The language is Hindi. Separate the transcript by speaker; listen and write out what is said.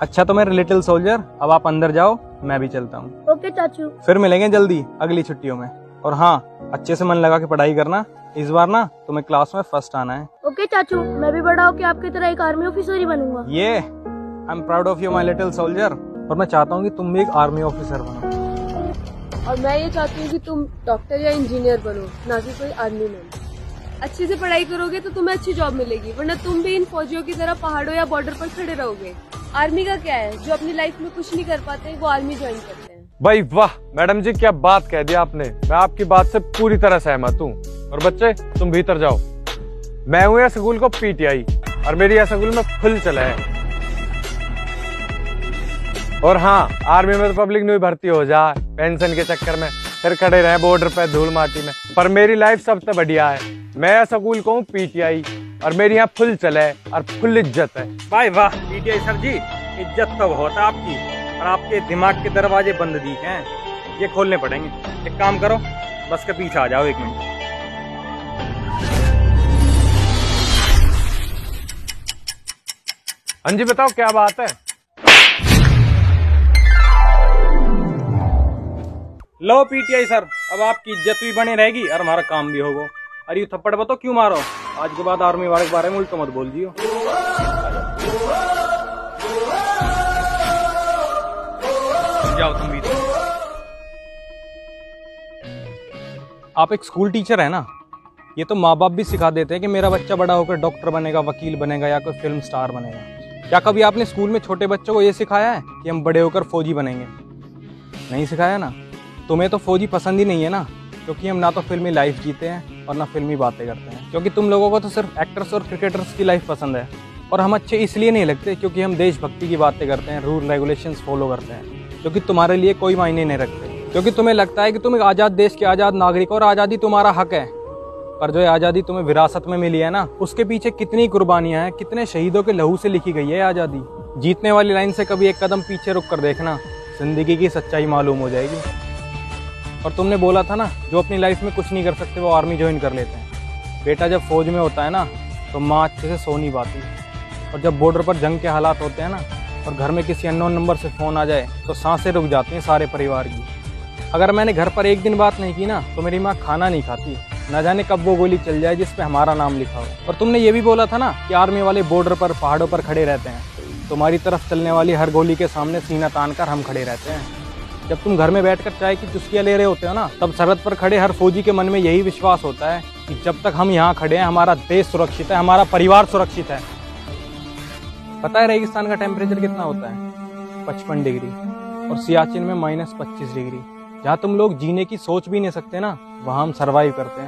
Speaker 1: अच्छा तो मेरे लिटिल सोल्जर अब आप अंदर जाओ मैं भी चलता हूँ।
Speaker 2: ओके चाचू।
Speaker 1: फिर मिलेंगे जल्दी अगली छुट्टियों में। और हाँ अच्छे से मन लगा के पढ़ाई करना इस बार ना तुम्हें क्लास में फ़र्स्ट आना है।
Speaker 2: ओके चाचू मैं भी बड़ा होके आपकी तरह एक आर्मी ऑफिसर ही बनूँगा।
Speaker 1: ये I am proud of you my little soldier और मैं चाहता हूँ कि तुम भी एक आर्मी ऑफिसर बनो।
Speaker 3: और मैं ये चाहती हूँ कि तुम डॉक्टर या इंजीनियर बनो ना कि कोई आर्मी मैन अच्छे से पढ़ाई करोगे तो तुम्हें अच्छी जॉब मिलेगी वरना तुम भी इन फौजियों की तरह पहाड़ों या बॉर्डर पर खड़े रहोगे। आर्मी का क्या है? जो अपनी लाइफ में कुछ नहीं कर पाते, वो आर्मी ज्वाइन करते हैं।
Speaker 4: भाई, वाह, मैडम जी, क्या बात कह दिया आपने। मैं आपकी बात से पूरी तरह सहमत हूँ। और बच्चे, तुम भीतर जाओ। मैं हूँ स्कूल को पीटीआई और मेरी यह स्कूल में फुल चला है। और हाँ आर्मी में तो पब्लिक नहीं भर्ती हो जा। पेंशन के चक्कर में फिर खड़े रहे बॉर्डर पे धूल माटी में। पर मेरी लाइफ सबसे बढ़िया है। मैं स्कूल को हूँ पीटीआई और मेरी यहाँ फुल चले और फुल इज़्ज़त है।
Speaker 1: भाई वाह पीटीआई सर जी इज़्ज़त तो बहुत है आपकी और आपके दिमाग के दरवाजे बंद दी हैं। ये खोलने पड़ेंगे। एक काम करो बस के पीछे आ जाओ एक मिनट।
Speaker 4: हाँ जी बताओ क्या बात है?
Speaker 1: लो पीटीआई सर अब आपकी इज़्ज़त भी बनी रहेगी और हमारा काम भी होगा। अरे ये थप्पड़ बताओ क्यों मारो? आज के बाद आर्मी वाले के बारे में उल्टो मत बोल दियो जाओ तुम भी। आप एक स्कूल टीचर है ना? ये तो माँ बाप भी सिखा देते हैं कि मेरा बच्चा बड़ा होकर डॉक्टर बनेगा, वकील बनेगा या कोई फ़िल्म स्टार बनेगा। क्या कभी आपने स्कूल में छोटे बच्चों को ये सिखाया है कि हम बड़े होकर फौजी बनेंगे? नहीं सिखाया ना? तुम्हें तो फौजी पसंद ही नहीं है ना? क्योंकि हम ना तो फिल्मी लाइफ जीते हैं और ना फिल्मी बातें करते हैं। क्योंकि तुम लोगों को तो सिर्फ़ एक्टर्स और क्रिकेटर्स की लाइफ पसंद है। और हम अच्छे इसलिए नहीं लगते क्योंकि हम देशभक्ति की बातें करते हैं रूल रेगुलेशंस फॉलो करते हैं, क्योंकि तुम्हारे लिए कोई मायने नहीं रखते। क्योंकि तुम्हें लगता है कि तुम एक आज़ाद देश के आज़ाद नागरिक और आज़ादी तुम्हारा हक है। पर जो आज़ादी तुम्हें विरासत में मिली है ना, उसके पीछे कितनी कुर्बानियाँ हैं, कितने शहीदों के लहू से लिखी गई है आज़ादी। जीतने वाली लाइन से कभी एक कदम पीछे रुक कर देखना, ज़िंदगी की सच्चाई मालूम हो जाएगी। और तुमने बोला था ना, जो अपनी लाइफ में कुछ नहीं कर सकते, वो आर्मी ज्वाइन कर लेते हैं। बेटा जब फौज में होता है ना तो माँ अच्छे से सो नहीं पाती। और जब बॉर्डर पर जंग के हालात होते हैं ना, और घर में किसी अननोन नंबर से फ़ोन आ जाए तो साँसें रुक जाती हैं सारे परिवार की। अगर मैंने घर पर एक दिन बात नहीं की ना तो मेरी माँ खाना नहीं खाती। ना जाने कब वो गोली चल जाए जिस पे हमारा नाम लिखा हो। और तुमने ये भी बोला था ना कि आर्मी वाले बॉर्डर पर, पहाड़ों पर खड़े रहते हैं। तुम्हारी तरफ़ चलने वाली हर गोली के सामने सीना तान कर हम खड़े रहते हैं। जब तुम घर में बैठकर चाय की चुस्कियाँ ले रहे होते हो ना, तब सरहद पर खड़े हर फौजी के मन में यही विश्वास होता है कि जब तक हम यहाँ खड़े हैं, हमारा देश सुरक्षित है, हमारा परिवार सुरक्षित है। पता है रेगिस्तान का टेम्परेचर कितना होता है? पचपन डिग्री। और सियाचिन में माइनस पच्चीस डिग्री। जहाँ तुम लोग जीने की सोच भी नहीं सकते ना, वहाँ हम सर्वाइव करते हैं।